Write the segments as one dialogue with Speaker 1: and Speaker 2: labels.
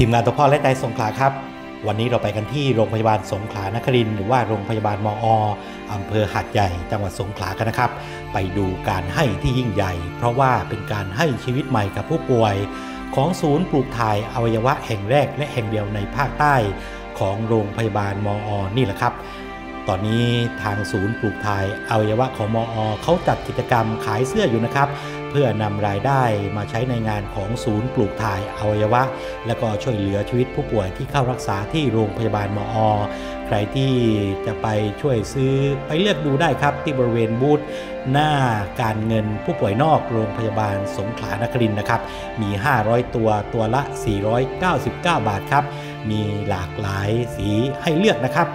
Speaker 1: ทีมงานตัวพ่อและใจสงขลาครับ วันนี้เราไปกันที่โรงพยาบาลสงขลานครินหรือว่าโรงพยาบาลมออำเภอหัดใหญ่ จังหวัดสงขลากันนะครับ ไปดูการให้ที่ยิ่งใหญ่ เพราะว่าเป็นการให้ชีวิตใหม่กับผู้ป่วย ของศูนย์ปลูกถ่ายอวัยวะแห่งแรกและแห่งเดียวในภาคใต้ของโรงพยาบาลมอนี่แหละครับ ตอนนี้ทางศูนย์ปลูกถ่ายอวัยวะของมอเขาจัดกิจกรรมขายเสื้ออยู่นะครับ เพื่อนำรายได้มาใช้ในงานของศูนย์ปลูกถ่ายอวัยวะ และก็ช่วยเหลือชีวิตผู้ป่วยที่เข้ารักษาที่โรงพยาบาลมอ ใครที่จะไปช่วยซื้อไปเลือกดูได้ครับที่บริเวณบูธหน้าการเงินผู้ป่วยนอกโรงพยาบาลสงขลานครินนะครับ มี 500 ตัวตัวละ 499 บาทครับ มีหลากหลายสีให้เลือกนะครับ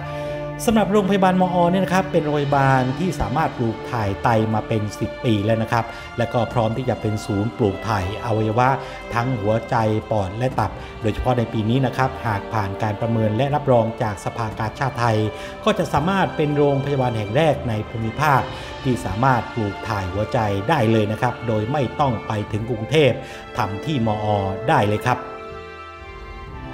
Speaker 1: สำหรับโรงพยาบาลมอเนี่ยนะครับเป็นโรงพยาบาลที่สามารถปลูกถ่ายไตมาเป็น 10 ปีแล้วนะครับ และก็พร้อมที่จะเป็นศูนย์ปลูกถ่ายอวัยวะทั้งหัวใจปอดและตับ โดยเฉพาะในปีนี้นะครับหากผ่านการประเมินและรับรองจากสภากาชาติไทย ก็จะสามารถเป็นโรงพยาบาลแห่งแรกในภูมิภาค ที่สามารถปลูกถ่ายหัวใจได้เลยนะครับ โดยไม่ต้องไปถึงกรุงเทพทำที่มอได้เลยครับ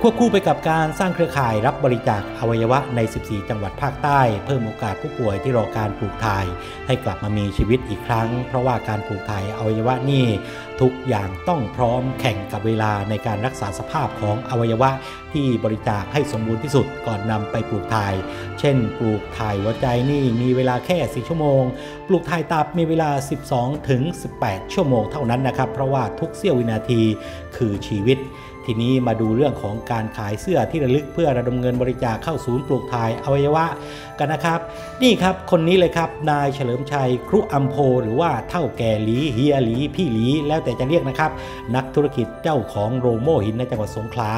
Speaker 1: ควบคู่ไปกับการสร้างเครือข่ายรับบริจาคอวัยวะใน 14 จังหวัดภาคใต้เพิ่มโอกาสผู้ป่วยที่รอการปลูกถ่าย ให้กลับมามีชีวิตอีกครั้ง เพราะว่าการปลูกถ่ายอวัยวะนี่ทุกอย่างต้องพร้อมแข่งกับเวลาในการรักษาสภาพของอวัยวะที่บริจาคให้สมบูรณ์ที่สุดก่อนนำไปปลูกถ่าย เช่น ปลูกถ่ายหัวใจนี่มีเวลาแค่ 4 ชั่วโมง ปลูกถ่ายตับมีเวลา 12 ถึง 18 ชั่วโมงเท่านั้นนะครับ เพราะว่าทุกเสี้ยววินาทีคือชีวิต ทีนี้มาดูเรื่องของการขายเสื้อที่ระลึกเพื่อระดมเงินบริจาคเข้าศูนย์ปลูกถ่ายอวัยวะกันนะครับ นี่ครับคนนี้เลยครับนายเฉลิมชัยครุอัมโพหรือว่าเท่าแก่หลีเฮียหลีพี่หลีแล้วแต่จะเรียกนะครับ นักธุรกิจเจ้าของโรโมหินในจังหวัดสงขลา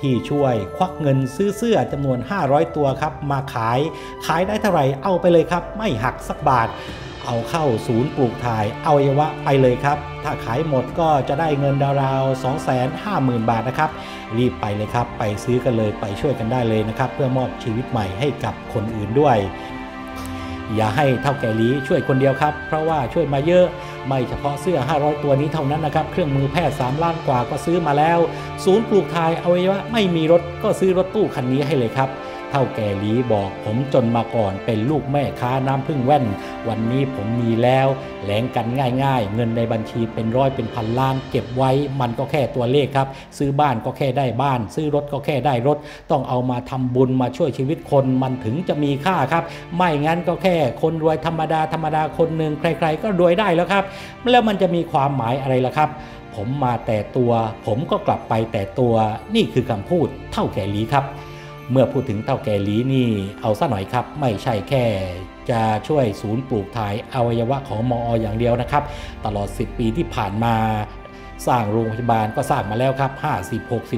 Speaker 1: ที่ช่วยควักเงินซื้อเสื้อจำนวน 500 ตัวครับมาขาย ขายได้เท่าไหร่เอาไปเลยครับ ไม่หักสักบาท เอาเข้าศูนย์ปลูกถ่ายอวัยวะไปเลยครับ ถ้าขายหมดก็จะได้เงินดาวๆ250,000 บาทนะครับ รีบไปเลยครับ ไปซื้อกันเลยไปช่วยกันได้เลยนะครับ เพื่อมอบชีวิตใหม่ให้กับคนอื่นด้วย อย่าให้เท่าแก่ลีช่วยคนเดียวครับ เพราะว่าช่วยมาเยอะไม่เฉพาะเสื้อ 500 ตัวนี้เท่านั้นนะครับ เครื่องมือแพทย์ 3 ล้านกว่าก็ซื้อมาแล้ว ศูนย์ปลูกถ่ายอวัยวะไม่มีรถก็ซื้อรถตู้คันนี้ให้เลยครับ ท่าแก่ลีบอกผมจนมาก่อนเป็นลูกแม่ค้าน้ำพึ่งแว่น วันนี้ผมมีแล้วแหลงกันง่าย ๆ เงินในบัญชีเป็นร้อยเป็นพันล้านเก็บไว้มันก็แค่ตัวเลขครับ ซื้อบ้านก็แค่ได้บ้าน ซื้อรถก็แค่ได้รถ ต้องเอามาทำบุญมาช่วยชีวิตคนมันถึงจะมีค่าครับ ไม่งั้นก็แค่คนรวยธรรมดาธรรมดาคนหนึ่งใคร ๆ ก็รวยได้แล้วครับ แล้วมันจะมีความหมายอะไรล่ะครับ ผมมาแต่ตัว ผมก็กลับไปแต่ตัวนี่คือคำพูดเท่าแก่ลีครับ เมื่อพูดถึงเท่าแก่ลีนี่เอาซะหน่อยครับ ไม่ใช่แค่จะช่วยศูนย์ปลูกถ่ายอวัยวะของมออย่างเดียวนะครับ ตลอด 10 ปีที่ผ่านมาสร้างโรงพยาบาลก็สร้างมาแล้วครับ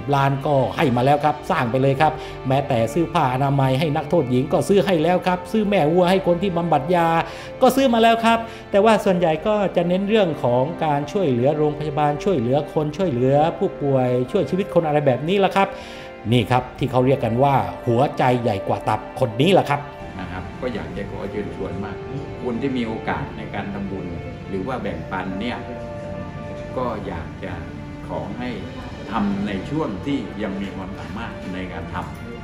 Speaker 1: 50 60 ล้านก็ให้มาแล้วครับ สร้างไปเลยครับ แม้แต่ซื้อผ้าอนามัยให้นักโทษหญิงก็ซื้อให้แล้วครับ ซื้อแม่วัวให้คนที่บำบัดยา ก็ซื้อมาแล้วครับ แต่ว่าส่วนใหญ่ก็จะเน้นเรื่องของการช่วยเหลือโรงพยาบาลช่วยเหลือคนช่วยเหลือผู้ป่วยช่วยชีวิตคนอะไรแบบนี้ละครับ นี่ครับที่เขาเรียกกันว่าหัวใจใหญ่กว่าตับคนนี้แหละครับ
Speaker 2: นะครับ ก็อยากจะขอเชิญชวนมากคนที่มีโอกาสในการทำบุญ หรือว่าแบ่งปันเนี่ยก็อยากจะขอให้ทำในช่วงที่ยังมีความสามารถในการท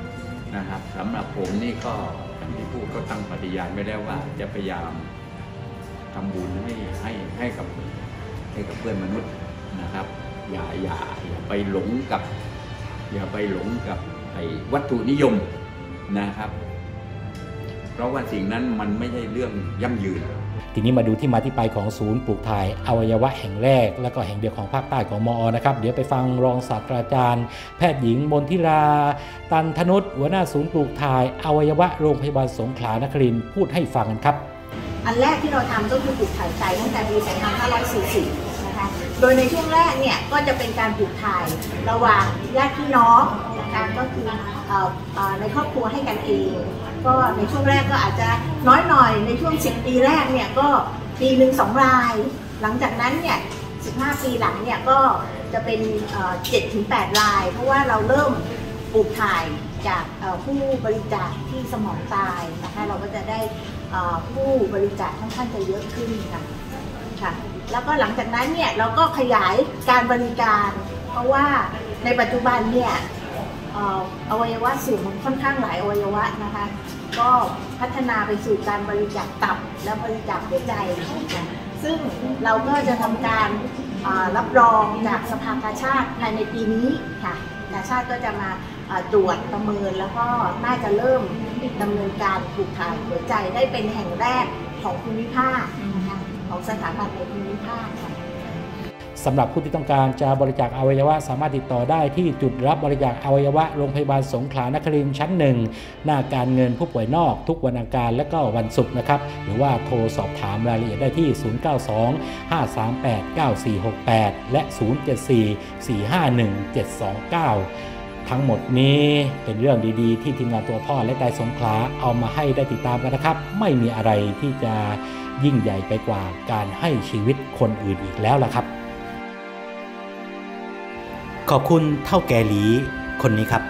Speaker 2: ำนะครับสำหรับผมนี่ก็อย่างที่พูดก็ตั้งปฏิญาณไว้แล้วว่าจะพยายามทำบุญให้ให้ให้กับให้กับเพื่อนมนุษย์นะครับ อย่าอย่าอย่าไปหลงกับ อย่าไปหลงกับไอ้วัตถุนิยมนะครับ เพราะว่าสิ่งนั้นมันไม่ใช่เรื่องยั่งยืน
Speaker 1: ทีนี้มาดูที่มาที่ไปของศูนย์ปลูกถ่ายอวัยวะแห่งแรก และก็แห่งเดียวของภาคใต้ของมอนะครับ เดี๋ยวไปฟังรองศาสตราจารย์ แพทย์หญิงมนทิรา ตันธนุษหัวหน้าศูนย์ปลูกถ่ายอวัยวะโรงพยาบาลสงขลานครินทร์พูดให้ฟังกันครับ
Speaker 3: อันแรกที่เราทำก็คือปลูกถ่ายไตตั้งแต่ปี 2540 นะคะโดยในช่วงแรกเนี่ยก็จะเป็นการปลูกถ่ายระหว่างญาติพี่น้องนะคะก็คือในครอบครัวให้กันเองก็ในช่วงแรกก็อาจจะน้อยหน่อยในช่วง 10 ปีแรกเนี่ยก็ปีหนึ่งสองราย หลังจากนั้นเนี่ย 15 ปีหลังเนี่ยก็จะเป็นเจ็ดถึงแปดราย เพราะว่าเราเริ่มปลูกถ่ายจากผู้บริจาคที่สมองตายนะคะเราก็จะได้ผู้บริจาคค่อนข้างจะเยอะขึ้นค่ะค่ะ แล้วก็หลังจากนั้นเนี่ยเราก็ขยายการบริการ เพราะว่าในปัจจุบันเนี่ยอวัยวะสื่อมค่อนข้างหลายอวัยวะนะคะ ก็พัฒนาไปสู่การบริจาคตับและบริจาคหัวใจนะซึ่งเราก็จะทำการรับรองจากสภากาชาติภายในปีนี้ค่ะกาชาติก็จะมาตรวจประเมินแล้วก็น่าจะเริ่มดำเนินการปลูกถ่ายหัวใจได้เป็นแห่งแรกของภูมิภาค ของสถาบันในภูมิภาคค่ะ
Speaker 1: สำหรับผู้ที่ต้องการจะบริจาคอวัยวะ สามารถติดต่อได้ที่จุดรับบริจาคอวัยวะโรงพยาบาลสงขลานครินทร์ชั้นหนึ่งหน้าการเงินผู้ป่วยนอกทุกวันอังคารและก็วันศุกร์นะครับ หรือว่าโทรสอบถามรายละเอียดได้ที่ 092 538 9468 และ 074 451 729ทั้งหมดนี้เป็นเรื่องดีๆ ที่ทีมงานตัวพ่อและไตสงขลาเอามาให้ได้ติดตามกันนะครับ ไม่มีอะไรที่จะ ยิ่งใหญ่ไปกว่าการให้ชีวิตคนอื่นอีกแล้วล่ะครับ ขอบคุณเท่าแก่หลีคนนี้ครับ